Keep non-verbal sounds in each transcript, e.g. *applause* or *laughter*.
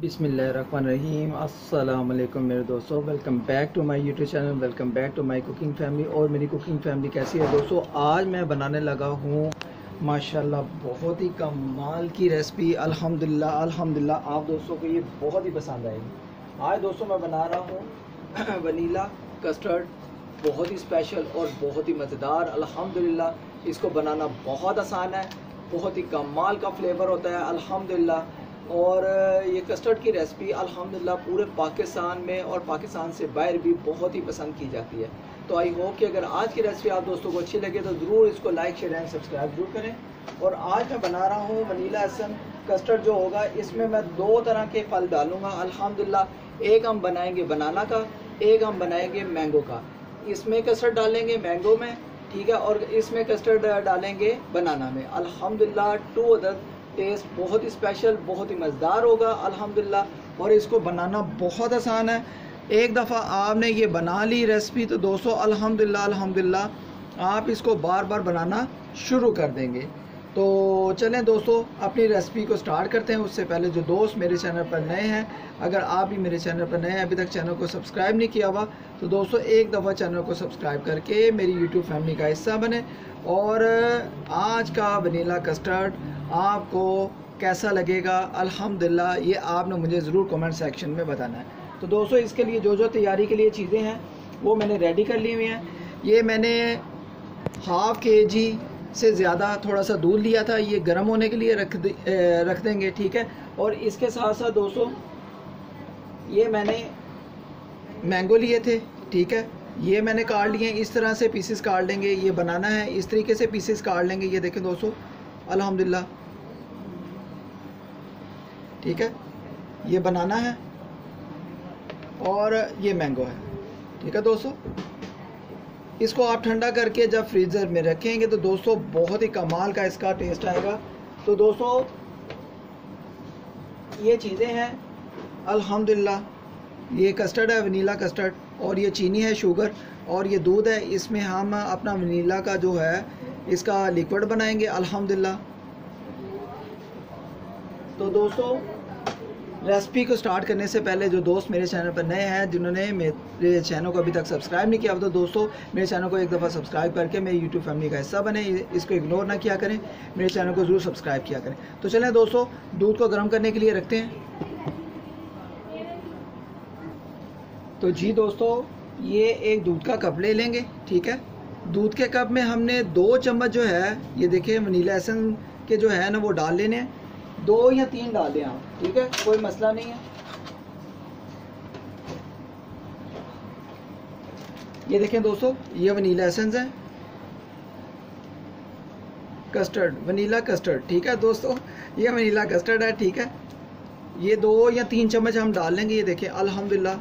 बिसमीम वालेकुम मेरे दोस्तों, welcome back to my YouTube channel, welcome back to my cooking family और मेरी कुकिंग फैमिली कैसी है दोस्तों? आज मैं बनाने लगा हूँ, माशाल्लाह बहुत ही कमाल की रेसिपी। अल्हम्दुलिल्लाह अल्हम्दुलिल्लाह, आप दोस्तों को ये बहुत ही पसंद आएगी। आज दोस्तों मैं बना रहा हूँ *clears throat* वनीला कस्टर्ड, बहुत ही स्पेशल और बहुत ही मज़ेदार। अल्हम्दुलिल्लाह, इसको बनाना बहुत आसान है, बहुत ही कमाल का फ्लेवर होता है। अल्हम्दुलिल्लाह और ये कस्टर्ड की रेसिपी अल्हम्दुलिल्लाह पूरे पाकिस्तान में और पाकिस्तान से बाहर भी बहुत ही पसंद की जाती है। तो आई होप कि अगर आज की रेसिपी आप दोस्तों को अच्छी लगे तो ज़रूर इसको लाइक शेयर एंड सब्सक्राइब ज़रूर करें। और आज मैं बना रहा हूँ वनीला एसन कस्टर्ड जो होगा, इसमें मैं दो तरह के फल डालूँगा। अल्हम्दुलिल्लाह एक हम बनाएँगे बनाना का, एक हम बनाएँगे मैंगो का। इसमें कस्टर्ड डालेंगे मैंगो में, ठीक है, और इसमें कस्टर्ड डालेंगे बनाना में। अल्हम्दुलिल्लाह टू अदर टेस्ट बहुत ही स्पेशल बहुत ही मज़ेदार होगा, अल्हम्दुलिल्लाह। और इसको बनाना बहुत आसान है। एक दफ़ा आपने ये बना ली रेसिपी तो दोस्तों, अल्हम्दुलिल्लाह अल्हम्दुलिल्लाह, आप इसको बार बार बनाना शुरू कर देंगे। तो चलें दोस्तों, अपनी रेसिपी को स्टार्ट करते हैं। उससे पहले जो दोस्त मेरे चैनल पर नए हैं, अगर आप भी मेरे चैनल पर नए हैं, अभी तक चैनल को सब्सक्राइब नहीं किया हुआ तो दोस्तों, एक दफ़ा चैनल को सब्सक्राइब करके मेरी यूट्यूब फैमिली का हिस्सा बने। और आज का वनीला कस्टर्ड आपको कैसा लगेगा? अल्हम्दुलिल्लाह ये आपने मुझे ज़रूर कमेंट सेक्शन में बताना है। तो दोस्तों इसके लिए जो जो तैयारी के लिए चीज़ें हैं वो मैंने रेडी कर ली हुई हैं। ये मैंने हाफ़ के जी से ज़्यादा थोड़ा सा दूध लिया था। ये गर्म होने के लिए रख दे, रख देंगे ठीक है? और इसके साथ साथ दोस्तों ये मैंने मैंगो लिए थे ठीक है? ये मैंने काट लिए इस तरह से पीसेस काट लेंगे। ये बनाना है। इस तरीके से पीसेस काट लेंगे। ये देखें दोस्तों अल्हम्दुलिल्लाह ठीक है? ये बनाना है और ये मैंगो है। ठीक है दोस्तों? इसको आप ठंडा करके जब फ्रीज़र में रखेंगे तो दोस्तों बहुत ही कमाल का इसका टेस्ट आएगा। तो दोस्तों, ये चीज़ें हैं। अल्हम्दुलिल्लाह, ये कस्टर्ड है वनीला कस्टर्ड और ये चीनी है शुगर और ये दूध है। इसमें हम अपना वनीला का जो है, इसका लिक्विड बनाएँगे। अल्हम्दुलिल्लाह तो दोस्तों रेसिपी को स्टार्ट करने से पहले जो दोस्त मेरे चैनल पर नए हैं, जिन्होंने मेरे चैनल को अभी तक सब्सक्राइब नहीं किया तो दोस्तों, मेरे चैनल को एक दफ़ा सब्सक्राइब करके मेरी यूट्यूब फैमिली का हिस्सा बने, इसको इग्नोर ना किया करें, मेरे चैनल को ज़रूर सब्सक्राइब किया करें। तो चलें दोस्तों, दूध को गर्म करने के लिए रखते हैं। तो जी दोस्तों, ये एक दूध का कप ले लेंगे, ठीक है? दूध के कप में हमने दो चम्मच जो है, ये देखिए वनीला एसन के जो है ना, वो डाल लेने हैं। दो या तीन डाल दें आप, ठीक है? कोई मसला नहीं है। ये देखें दोस्तों, ये वनीला एसेंस है। कस्टर्ड, वनीला कस्टर्ड, ठीक है दोस्तों? ये वनीला कस्टर्ड है, ठीक है? ये दो या तीन चम्मच हम डाल लेंगे, ये देखें, अल्हम्दुलिल्लाह।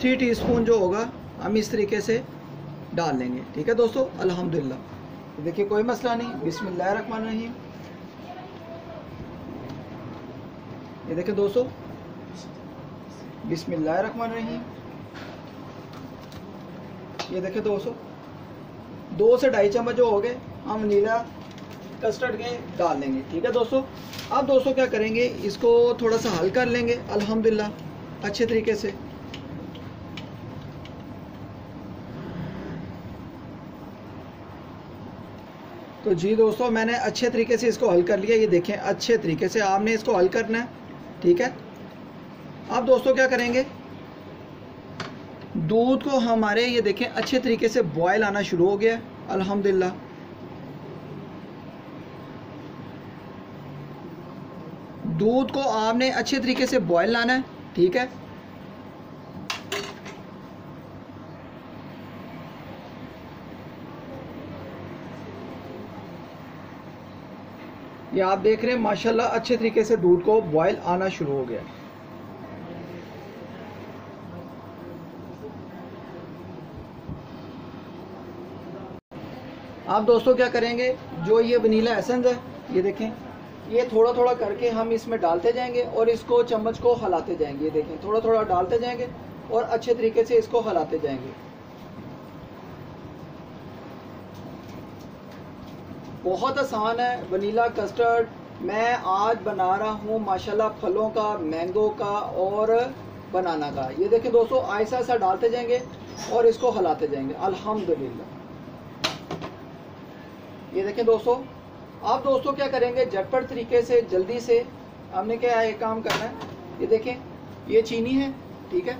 थ्री टीस्पून जो होगा, हम इस तरीके से डाल लेंगे, ठीक है दोस्तों? अल्हम्दुलिल्लाह। देखिए कोई मसला नहीं। बिस्मिल्लाह ये देखें दोस्तों। बिस्मिल्लाह रखमान रही ये देखें दोस्तों। दो से ढाई चम्मच जो हो गए, हम नीला कस्टर्ड के डाल लेंगे, ठीक है दोस्तों? अब दोस्तों क्या करेंगे, इसको थोड़ा सा हल कर लेंगे, अल्हम्दुलिल्लाह, अच्छे तरीके से। तो जी दोस्तों, मैंने अच्छे तरीके से इसको हल कर लिया, ये देखें, अच्छे तरीके से आपने इसको हल करना है। ठीक है? अब दोस्तों क्या करेंगे? दूध को हमारे, ये देखें, अच्छे तरीके से बॉयल आना शुरू हो गया अल्हम्दुलिल्लाह। दूध को आपने अच्छे तरीके से बॉयल लाना है, ठीक है? ये आप देख रहे हैं, माशाल्लाह अच्छे तरीके से दूध को बॉयल आना शुरू हो गया। आप दोस्तों क्या करेंगे? जो ये वनीला एसेंस है, ये देखें। ये थोड़ा थोड़ा करके हम इसमें डालते जाएँगे और इसको चम्मच को हलाते जाएँगे। ये देखें थोड़ा थोड़ा डालते जाएँगे और अच्छे तरीके से इसको हलाते जाएँगे। बहुत आसान है, वनीला कस्टर्ड मैं आज बना रहा हूँ, माशाल्लाह फलों का मैंगो का और बनाना का। ये देखें दोस्तों ऐसा ऐसा डालते जाएँगे और इसको हलाते जाएँगे। अल्हम्दुलिल्लाह। ये देखें दोस्तों आप दोस्तों क्या करेंगे? झटपट तरीके से, जल्दी से हमने क्या है काम करना है। ये देखें ये चीनी है, ठीक है?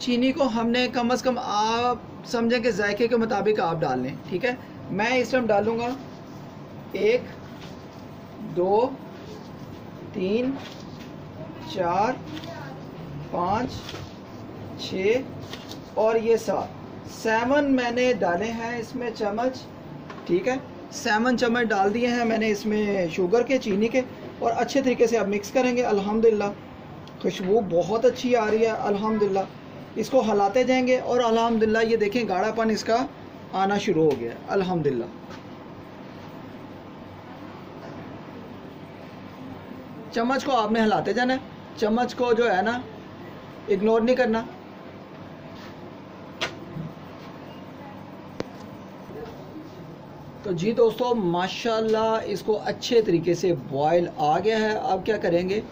चीनी को हमने कम अज़ कम आप समझें कि जायके के मुताबिक आप डाल लें, ठीक है? मैं इस टाइम डालूँगा एक, दो, तीन, चार, पाँच, छ और ये सात। सेवन मैंने डाले हैं इसमें चम्मच, ठीक है? सेवन चम्मच डाल दिए हैं मैंने इसमें शुगर के, चीनी के और अच्छे तरीके से आप मिक्स करेंगे, अल्हम्दुलिल्लाह। खुशबू बहुत अच्छी आ रही है, अल्हम्दुलिल्लाह। इसको हलाते जाएँगे और अल्हम्दुलिल्लाह, ये देखें, गाढ़ापन इसका आना शुरू हो गया, अल्हम्दुलिल्लाह। चम्मच को आपने हिलाते जाना चम्मच को जो है ना इग्नोर नहीं करना। तो जी दोस्तों, माशाल्लाह इसको अच्छे तरीके से बॉयल आ गया है। अब क्या करेंगे?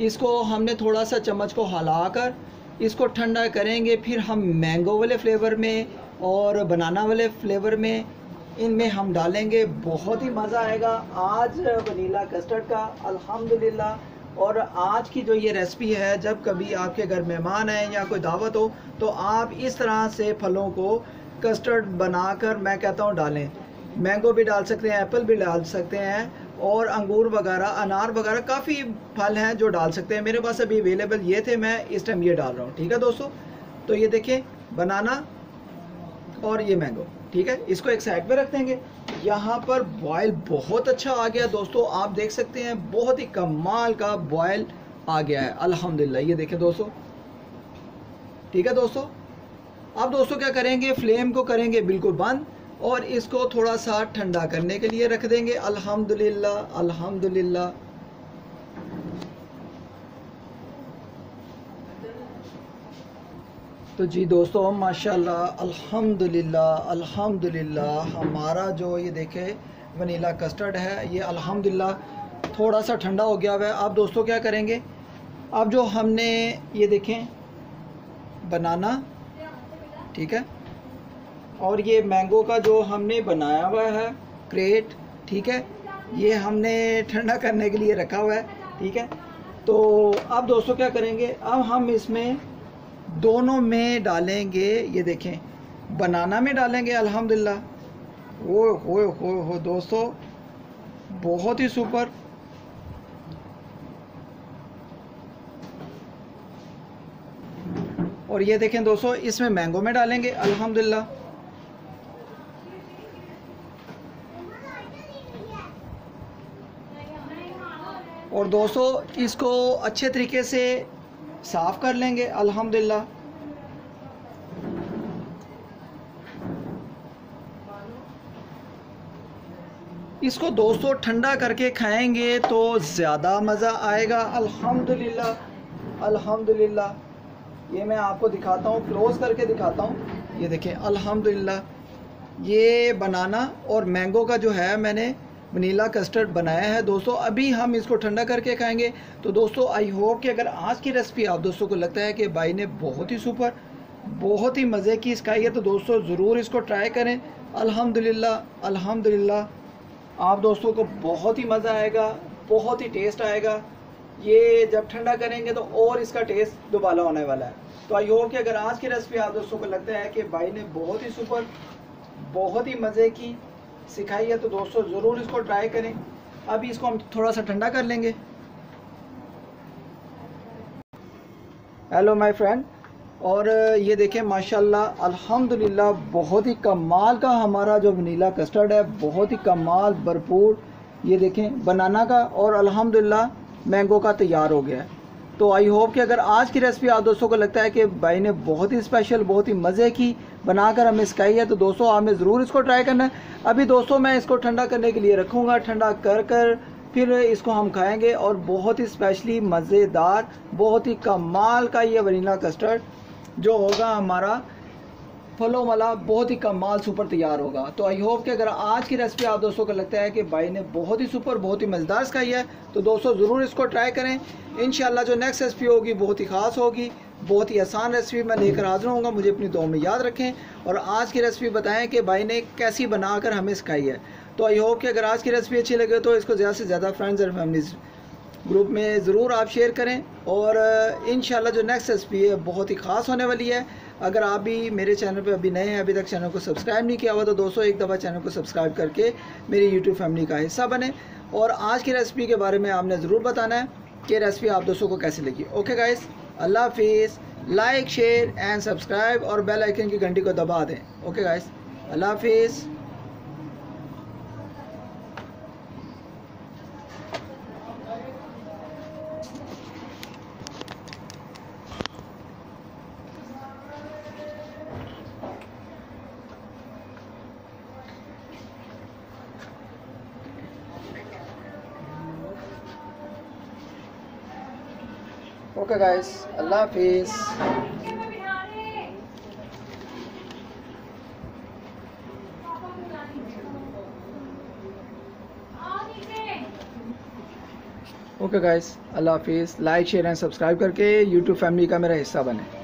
इसको हमने थोड़ा सा चम्मच को हिलाकर इसको ठंडा करेंगे। फिर हम मैंगो वाले फ्लेवर में और बनाना वाले फ्लेवर में इनमें हम डालेंगे, बहुत ही मज़ा आएगा। आज वनीला कस्टर्ड का, अल्हम्दुलिल्लाह। और आज की जो ये रेसिपी है, जब कभी आपके घर मेहमान आए या कोई दावत हो तो आप इस तरह से फलों को कस्टर्ड बनाकर, मैं कहता हूँ, डालें। मैंगो भी डाल सकते हैं, एप्पल भी डाल सकते हैं, और अंगूर वगैरह, अनार वगैरह, काफ़ी फल हैं जो डाल सकते हैं। मेरे पास अभी अवेलेबल ये थे, मैं इस टाइम ये डाल रहा हूँ, ठीक है दोस्तों? तो ये देखें बनाना और ये मैंगो। ठीक है? इसको एक साइड पे रख देंगे। यहाँ पर बॉयल बहुत अच्छा आ गया दोस्तों। आप देख सकते हैं, बहुत ही कमाल का बॉयल आ गया है। अल्हम्दुलिल्लाह, ये देखें दोस्तों। ठीक है दोस्तों? अब दोस्तों क्या करेंगे? फ्लेम को करेंगे बिल्कुल बंद और इसको थोड़ा सा ठंडा करने के लिए रख देंगे। अल्हम्दुलिल्लाह अल्हम्दुलिल्लाह। तो जी दोस्तों माशाल्लाह, अल्हम्दुलिल्लाह अल्हम्दुलिल्लाह, हमारा जो ये देखे वनीला कस्टर्ड है, ये अल्हम्दुलिल्लाह थोड़ा सा ठंडा हो गया हुआ है। अब दोस्तों क्या करेंगे? अब जो हमने ये देखें, बनाना, ठीक है? और ये मैंगो का जो हमने बनाया हुआ है क्रेट ठीक है? ये हमने ठंडा करने के लिए रखा हुआ है, ठीक है? तो अब दोस्तों क्या करेंगे? अब हम इसमें दोनों में डालेंगे, ये देखें, बनाना में डालेंगे, अल्हम्दुलिल्लाह। वो हो हो हो दोस्तों, बहुत ही सुपर। और ये देखें दोस्तों, इसमें मैंगो में डालेंगे, अल्हम्दुलिल्लाह। और दोस्तों, इसको अच्छे तरीके से साफ़ कर लेंगे, अल्हम्दुलिल्लाह। इसको दोस्तों ठंडा करके खाएँगे तो ज़्यादा मज़ा आएगा। अल्हम्दुलिल्लाह अल्हम्दुलिल्लाह। ये मैं आपको दिखाता हूँ, क्लोज करके दिखाता हूँ। ये देखें, अल्हम्दुलिल्लाह। ये बनाना और मैंगो का जो है, मैंने वनीला कस्टर्ड बनाया है। दोस्तों, अभी हम इसको ठंडा करके खाएँगे। तो दोस्तों आई होप कि अगर आज की रेसिपी आप दोस्तों को लगता है कि भाई ने बहुत ही सुपर बहुत ही मज़े की इसकाई है तो दोस्तों ज़रूर इसको ट्राई करें। अल्हम्दुलिल्लाह अल्हम्दुलिल्लाह, आप दोस्तों को बहुत ही मज़ा आएगा, बहुत ही टेस्ट आएगा। ये जब ठंडा करेंगे तो और इसका टेस्ट दोबारा होने वाला है। तो आई होप कि अगर आज की रेसिपी आप दोस्तों को लगता है कि भाई ने बहुत ही सुपर बहुत ही मज़े की सिखाई है तो दोस्तों ज़रूर इसको ट्राई करें। अभी इसको हम थोड़ा सा ठंडा कर लेंगे। हेलो माय फ्रेंड और ये देखें, माशाल्लाह, अल्हम्दुलिल्लाह, बहुत ही कमाल का हमारा जो वनीला कस्टर्ड है, बहुत ही कमाल, भरपूर। ये देखें, बनाना का और अल्हम्दुलिल्लाह मैंगो का तैयार हो गया है। तो आई होप कि अगर आज की रेसिपी आप दोस्तों को लगता है कि भाई ने बहुत ही स्पेशल बहुत ही मज़े की बनाकर हमें सिखाई है तो दोस्तों आपने ज़रूर इसको ट्राई करना है। अभी दोस्तों मैं इसको ठंडा करने के लिए रखूँगा, ठंडा कर कर फिर इसको हम खाएँगे और बहुत ही स्पेशली मज़ेदार, बहुत ही कमाल का ये वनीला कस्टर्ड जो होगा हमारा फलों वाला बहुत ही कमाल सुपर तैयार होगा। तो आई होप कि अगर आज की रेसिपी आप दोस्तों को लगता है कि भाई ने बहुत ही सुपर बहुत ही मज़ेदार सिखाई है तो दोस्तों ज़रूर इसको ट्राई करें। इन जो नेक्स्ट रेसिपी होगी, बहुत ही ख़ास होगी। बहुत ही आसान रेसिपी मैं लेकर हाजिर होऊँगा मुझे अपनी दो में याद रखें। और आज की रेसिपी बताएँ कि भाई ने कैसी बनाकर हमें सिखाई है। तो आई होप कि अगर आज की रेसिपी अच्छी लगे तो इसको ज़्यादा से ज़्यादा फ्रेंड्स और फैमिलीज़ ग्रुप में ज़रूर आप शेयर करें। और इन जो नेक्स्ट रेसिपी है, बहुत ही ख़ास होने वाली है। अगर आप भी मेरे चैनल पर अभी नए हैं, अभी तक चैनल को सब्सक्राइब नहीं किया हुआ तो दोस्तों, एक दफ़ा चैनल को सब्सक्राइब करके मेरी यूट्यूब फैमिली का हिस्सा बने। और आज की रेसिपी के बारे में आपने ज़रूर बताना है कि रेसिपी आप दोस्तों को कैसे लगी। ओके गाइस अल्लाह हाफिज़। लाइक शेयर एंड सब्सक्राइब और बेल आइकन की घंटी को दबा दें। ओके गाइस अल्लाह हाफिज़। ओके गाइस अल्लाह हाफिज़ ओके गाइस अल्लाह हाफिज़ लाइक शेयर एंड सब्सक्राइब करके यूट्यूब फैमिली का मेरा हिस्सा बने।